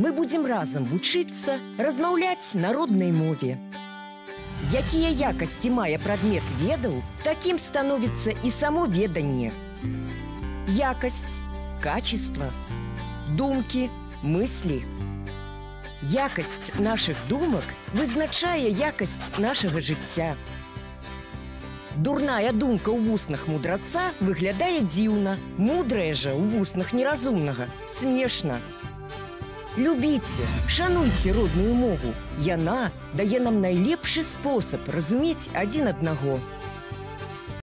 мы будзем разам вучыцца размаўляць на роднай мове. Якія якасці мае прадмет ведаў, такім становіцца і само веданне. Якасць, качество, думкі, мыслі. Якасць нашых думак вызначае якасць нашага жыцця. Дурная думка ў вуснах мудраца выглядае дзіўна, мудрая жа ў вуснах неразумнага, смешна. Любіце, шануйце родную мову. Яна дае нам найлепшы спосаб разумець адзін аднаго.